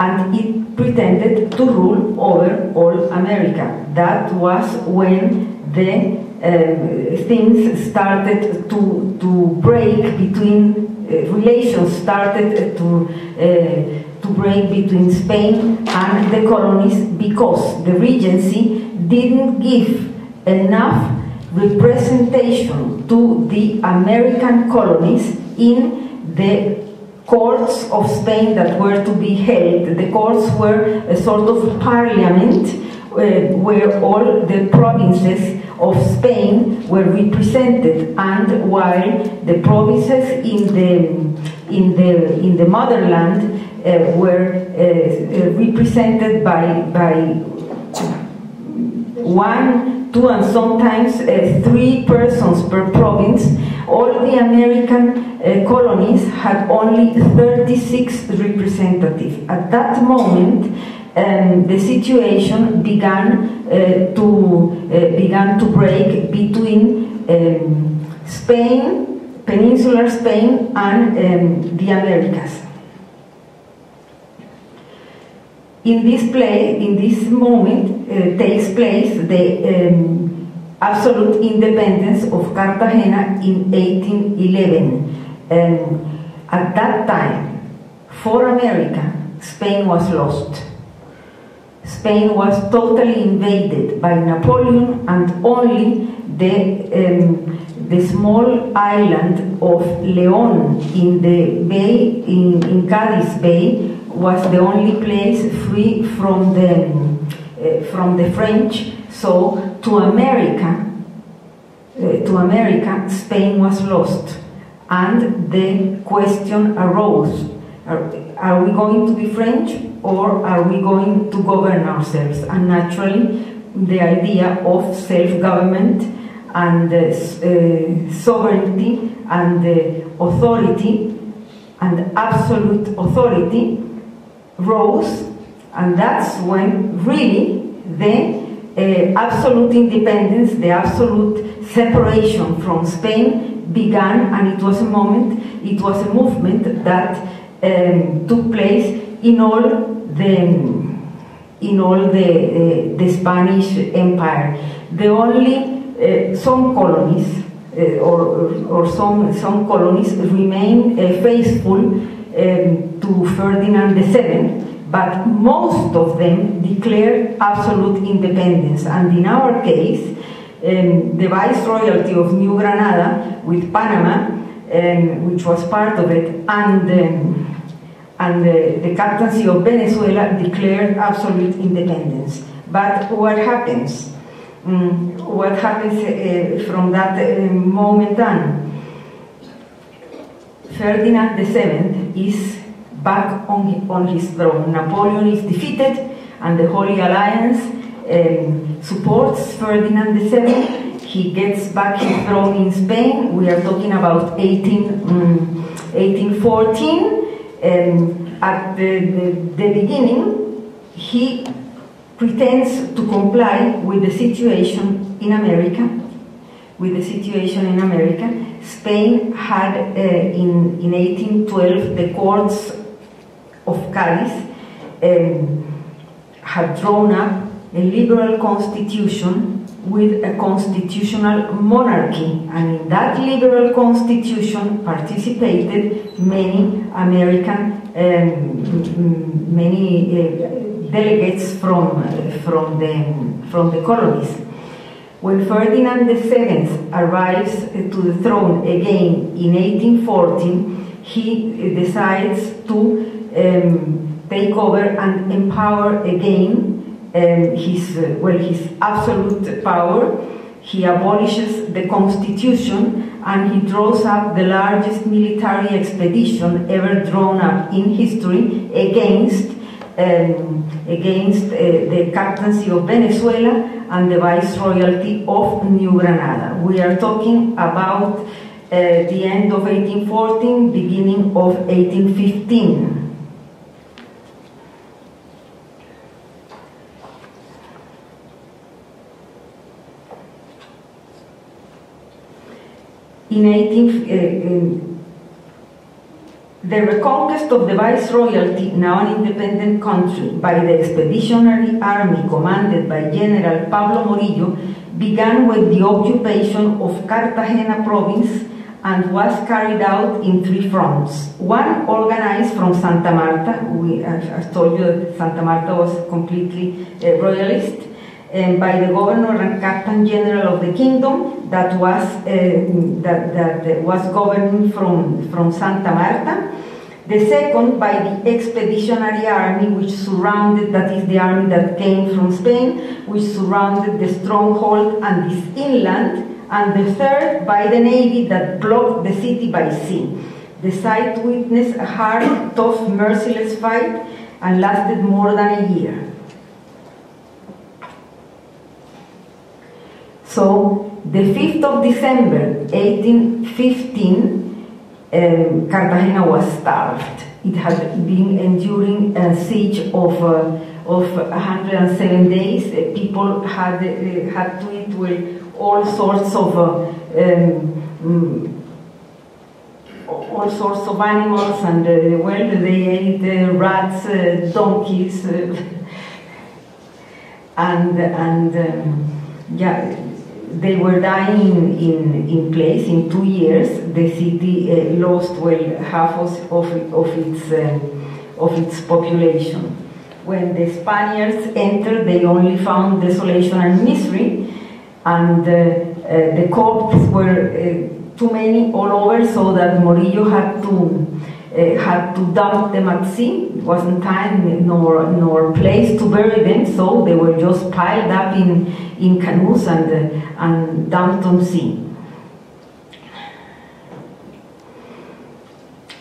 and it pretended to rule over all America. That was when the uh, things started to, to break between, uh, relations started to, uh, to break between Spain and the colonies because the Regency didn't give enough representation to the American colonies in the courts of Spain that were to be held. The courts were a sort of parliament uh, where all the provinces of Spain were represented, and while the provinces in the in the in the motherland uh, were uh, represented by by one, two, and sometimes uh, three persons per province, all the American uh, colonies had only 36 representatives. At that moment, um, the situation began uh, to uh, began to break between um, Spain, peninsular Spain, and um, the Americas. In this play, in this moment, uh, takes place the um, absolute independence of Cartagena in 1811. Um, at that time, for America, Spain was lost. Spain was totally invaded by Napoleon and only the, um, the small island of Leon in the bay, in, in Cadiz Bay, was the only place free from the, uh, from the French. So to America, uh, to America, Spain was lost. And the question arose, are, are we going to be French or are we going to govern ourselves? And naturally, the idea of self-government and uh, sovereignty and authority and absolute authority rose, and that's when really the uh, absolute independence, the absolute separation from Spain began, and it was a moment, it was a movement that um, took place in all the in all the, uh, the Spanish Empire. The only uh, some colonies uh, or, or some some colonies remain faithful um, to Ferdinand VII, but most of them declared absolute independence. And in our case, um, the Viceroyalty of New Granada with Panama, um, which was part of it, and, um, and the, the captaincy of Venezuela declared absolute independence. But what happens? Um, what happens uh, from that uh, moment on? Ferdinand VII is back on, on his throne. Napoleon is defeated, and the Holy Alliance um, supports Ferdinand VII. He gets back his throne in Spain. We are talking about 18, um, 1814. Um, at the, the, the beginning, he pretends to comply with the situation in America, with the situation in America. Spain had uh, in, in 1812 the courts of Cadiz um, had drawn up a liberal constitution with a constitutional monarchy and in that liberal constitution participated many American um, many uh, delegates from, uh, from, the, from the colonies. When Ferdinand VII arrives to the throne again in 1814, he decides to um, take over and empower again um, his, uh, well, his absolute power. He abolishes the constitution and he draws up the largest military expedition ever drawn up in history against um, against uh, the captaincy of Venezuela and the viceroyalty of New Granada. We are talking about uh, the end of 1814, beginning of 1815. In 18, uh, in the reconquest of the viceroyalty, now an independent country, by the expeditionary army commanded by General Pablo Morillo began with the occupation of Cartagena province and was carried out in three fronts. One organized from Santa Marta, we, I told you that Santa Marta was completely uh, royalist, um, by the governor and captain general of the kingdom that was uh, that, that was governing from, from Santa Marta. The second by the expeditionary army which surrounded, that is the army that came from Spain, which surrounded the stronghold and this inland. And the third by the navy that blocked the city by sea. The site witnessed a hard, tough, merciless fight and lasted more than a year. So, the 5th of December 1815, um, Cartagena was starved. It had been enduring a siege of, uh, of 107 days. Uh, people had, uh, had to eat with all sorts of uh, um, all sorts of animals, and uh, well, they ate uh, rats, donkeys, [LAUGHS] and and um, yeah they were dying in, in place in two years. The city uh, lost well half of, of, of its uh, of its population. When the Spaniards entered, they only found desolation and misery, and uh, uh the corpses were uh, too many all over, so that Morillo had to uh, had to dump them at sea. It wasn't time nor, nor place to bury them, so they were just piled up in, in canoes and, uh, and dumped on sea.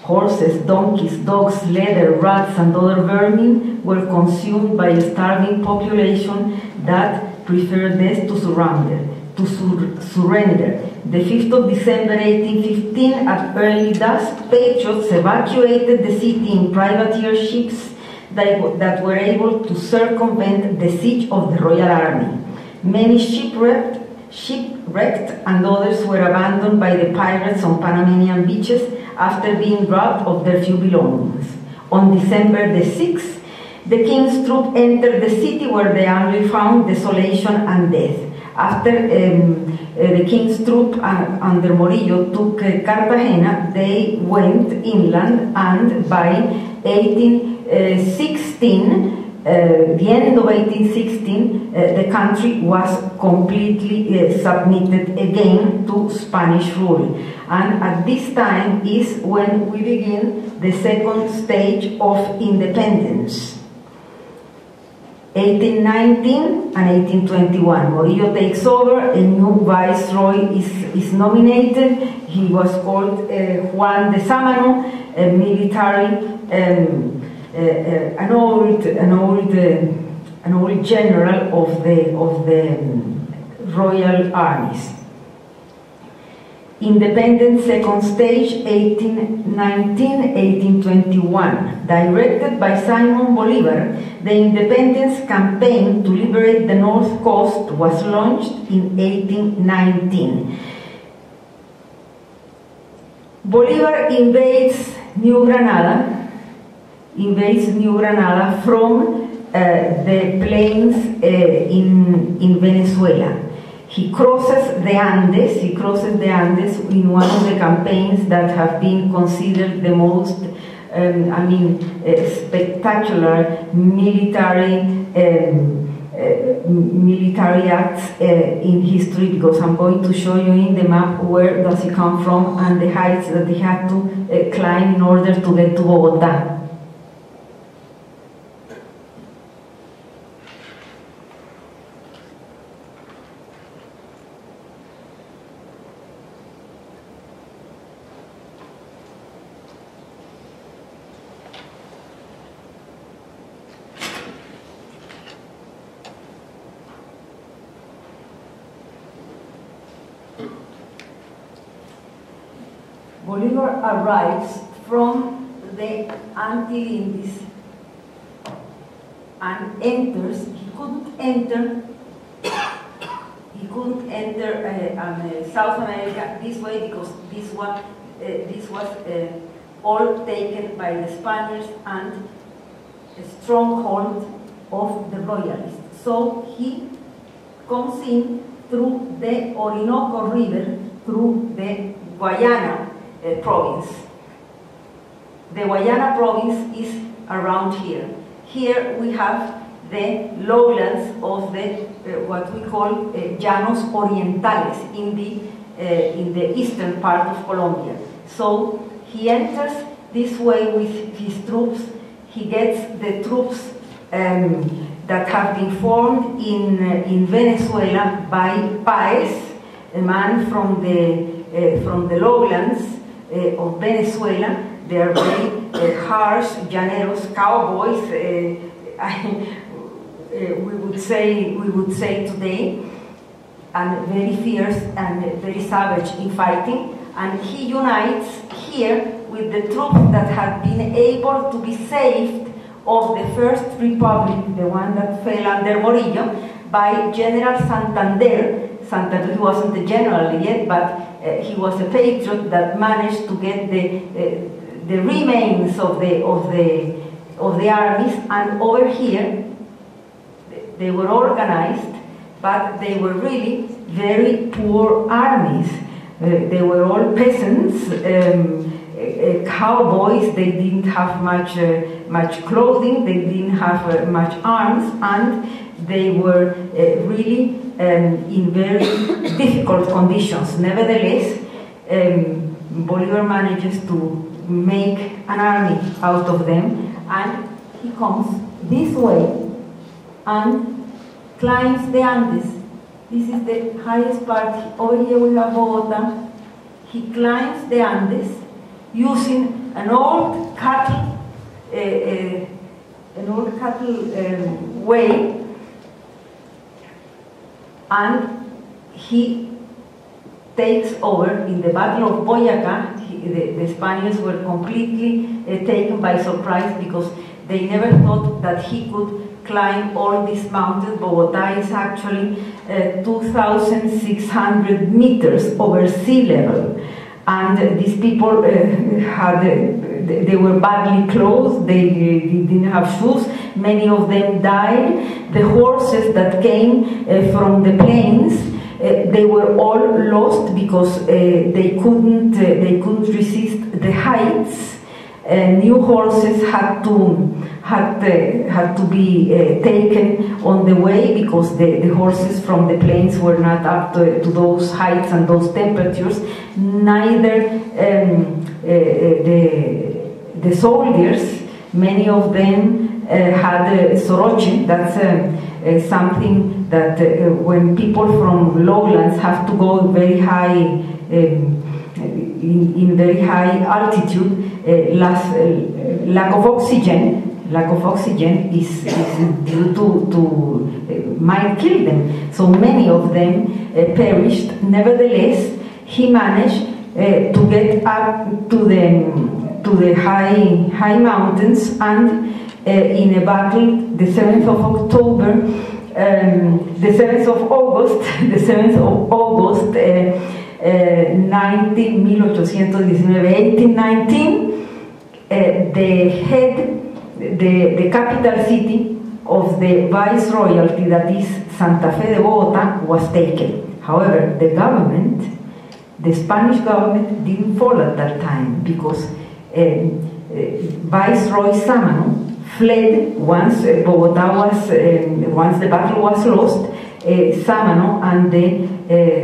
Horses, donkeys, dogs, leather, rats, and other vermin were consumed by a starving population that preferred death to surrender. To sur surrender. The 5th of December 1815, at early dusk, patriots evacuated the city in privateer ships that, were able to circumvent the siege of the Royal Army. Many shipwrecked, shipwrecked and others were abandoned by the pirates on Panamanian beaches after being robbed of their few belongings. On December the 6th, the king's troops entered the city where they only found desolation and death. After um, the king's troops uh, under Morillo took uh, Cartagena, they went inland and by 1816 uh, the end of 1816, uh, the country was completely uh, submitted again to Spanish rule. And at this time is when we begin the second stage of independence. 1819 and 1821. Morillo takes over, a new viceroy is, is nominated. He was called uh, Juan de Samano, a military, um, uh, uh, an old, an old, uh, an old general of the of the um, royal armies. Independent Second Stage 1819-1821 Directed by Simon Bolivar, the independence campaign to liberate the North Coast was launched in 1819. Bolivar invades New Granada, invades New Granada from uh, the plains uh, in, in Venezuela he crosses the Andes, he crosses the Andes in one of the campaigns that have been considered the most, um, I mean, uh, spectacular military um, uh, military acts uh, in history because I'm going to show you in the map where does he come from and the heights that he had to uh, climb in order to get to Bogota. Bolivar arrives from the Antille Indies and enters, he couldn't enter, he couldn't enter uh, um, uh, South America this way because this one, uh, this was uh, all taken by the Spaniards and a stronghold of the royalists. So he comes in through the Orinoco River, through the Guayana uh, province. The Guayana province is around here. Here we have the lowlands of the uh, what we call uh, llanos orientales in the uh, in the eastern part of Colombia. So he enters this way with his troops. He gets the troops um, that have been formed in uh, in Venezuela by Paez, a man from the uh, from the lowlands uh, of Venezuela. They are very uh, harsh, llaneros, cowboys. I, [LAUGHS] we would say we would say today, and very fierce and very savage in fighting. And he unites here with the troops that had been able to be saved of the first republic, the one that fell under Morillo, by General Santander. Santander wasn't a general yet, but uh, he was a patriot that managed to get the uh, the remains of the of the of the armies. And over here, they were organized, but they were really very poor armies. Uh, they were all peasants. Um, uh, cowboys, they didn't have much, uh, much clothing, they didn't have uh, much arms, and they were uh, really um, in very [COUGHS] difficult conditions. Nevertheless, um, Bolivar manages to make an army out of them, and he comes this way and climbs the Andes. This is the highest part. Over here we have Bogota. He climbs the Andes using an old cattle, uh, uh, an old cattle um, way, and he takes over in the Battle of Boyacá. He, the, the, Spaniards were completely uh, taken by surprise because they never thought that he could climb all these mountains. Bogota is actually uh, 2,600 meters over sea level and these people uh, had they were badly clothed they, didn't have shoes. Many of them died. The horses that came uh, from the plains uh, they were all lost because uh, they couldn't uh, they couldn't resist the heights. New horses had to had, uh, had to be uh, taken on the way because the, the horses from the plains were not up to, to those heights and those temperatures. Neither um, uh, the, the soldiers, many of them had soroche, that's something that when people from lowlands have to go very high um, in, in, very high altitude, uh, uh, lack of oxygen lack of oxygen is, is due to, to uh, might kill them. So many of them uh, perished. Nevertheless, he managed uh, to get up to the to the high high mountains and uh, in a battle, the 7th of October, um, the 7th of August, [LAUGHS] the 7th of August, uh, uh, 19, 1819, 1819, the head the, the capital city of the viceroyalty, that is Santa Fe de Bogota, was taken. However, the government, the Spanish government, didn't fall at that time because uh, uh, Eh, eh, Viceroy Samano fled once eh, uh, Bogota was, once the battle was lost. Samano and the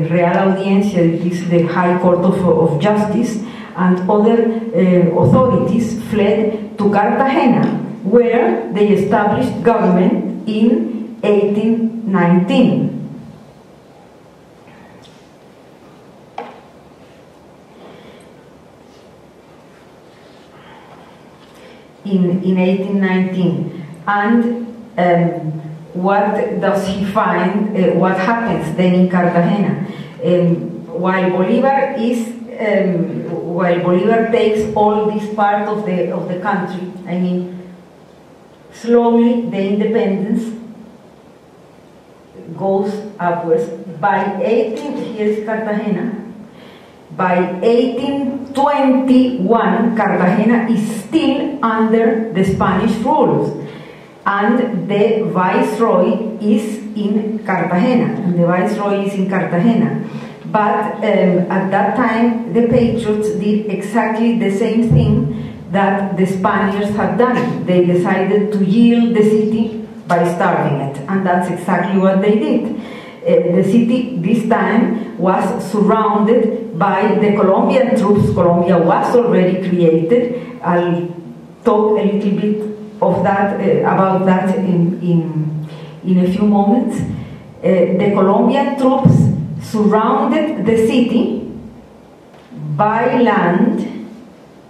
Real Audiencia, is the High Court of, of Justice, and other uh, authorities fled to Cartagena where they established government in 1819. In, in 1819 and um, what does he find uh, what happens then in Cartagena um, while Bolivar is um, while Bolivar takes all this part of the, of the country, I mean, slowly the independence goes upwards. By 18, here's Cartagena. By 1821, Cartagena is still under the Spanish rules, and the viceroy is in Cartagena, and the viceroy is in Cartagena. But um, at that time, the Patriots did exactly the same thing that the Spaniards had done. They decided to yield the city by starving it, and that's exactly what they did. Uh, the city this time was surrounded by the Colombian troops. Colombia was already created. I'll talk a little bit of that uh, about that in, in, in a few moments. Uh, the Colombian troops surrounded the city by land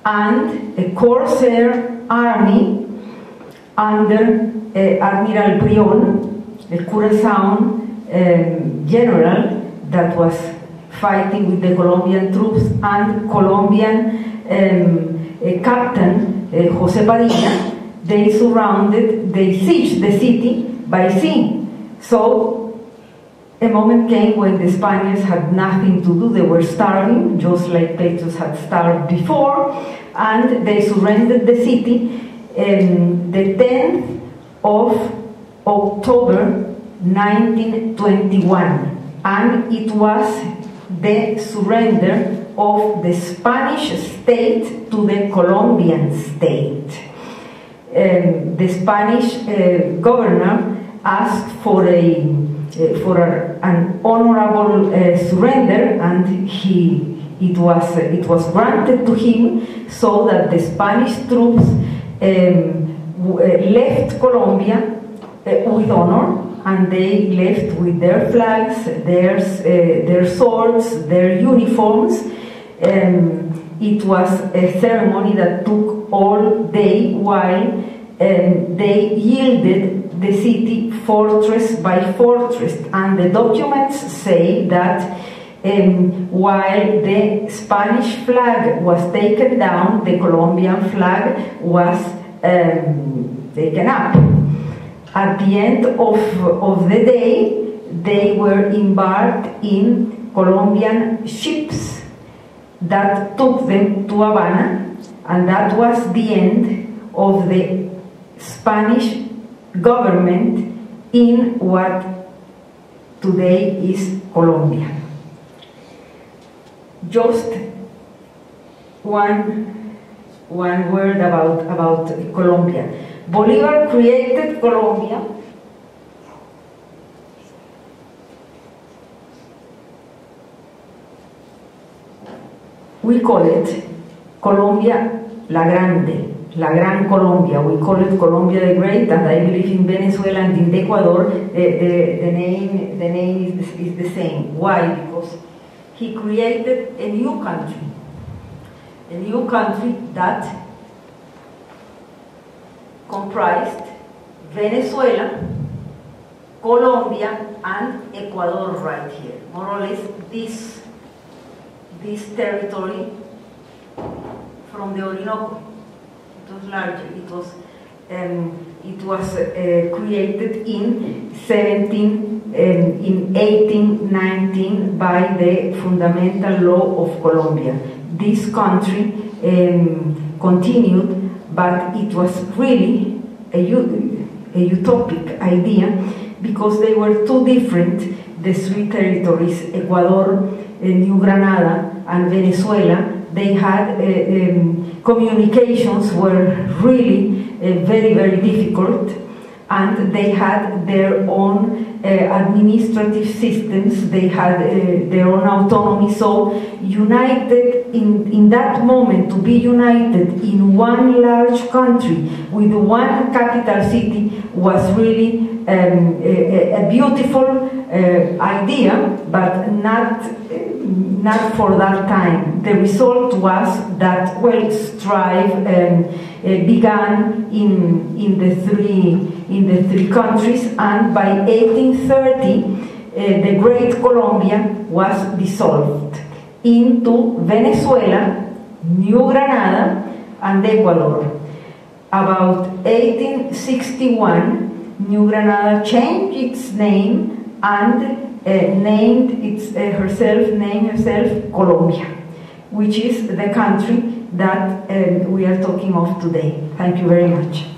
and a corsair army under uh, Admiral Brion, the Curacao um, general that was fighting with the Colombian troops, and Colombian um, uh, captain uh, Jose Padilla, they surrounded, they sieged the city by sea. So a moment came when the Spaniards had nothing to do. They were starving, just like Patriots had starved before, and they surrendered the city. Um, the 10th of October 1921, and it was the surrender of the Spanish state to the Colombian state. Um, the Spanish uh, governor asked for a uh, for a, an honorable uh, surrender, and he it was it was granted to him, so that the Spanish troops um, left Colombia with honor, and they left with their flags, their their swords, their uniforms. Um, it was a ceremony that took all day while um, they yielded the city fortress by fortress. And the documents say that um, while the Spanish flag was taken down, the Colombian flag was um, taken up. At the end of, of the day, they were embarked in Colombian ships that took them to Havana, and that was the end of the Spanish government in what today is Colombia. Just one, one word about, about Colombia. Bolivar created Colombia we call it Colombia la Grande, La Gran Colombia. We call it Colombia the Great, and I believe in Venezuela and in Ecuador the, the, the name, the name is, is the same. Why? Because he created a new country, a new country that comprised Venezuela, Colombia, and Ecuador right here. More or less this, this territory from the Orinoco it was larger. It was um, it was uh, created in 17 um, in 1819 by the fundamental law of Colombia. This country um, continued, but it was really a, a utopic idea because they were too different. The three territories, Ecuador, uh, New Granada, and Venezuela, they had uh, um, communications were really uh, very very difficult and they had their own uh, administrative systems they had uh, their own autonomy so united in, in that moment to be united in one large country with one capital city was really um, a, a, beautiful uh, idea but not not for that time. The result was that well, strife um, uh, began in in the three in the three countries, and by 1830, uh, the Great Colombia was dissolved. into Venezuela, New Granada, and Ecuador. About 1861, New Granada changed its name and uh, named its, uh, herself, named herself Colombia, which is the country that um, we are talking of today. Thank you very much.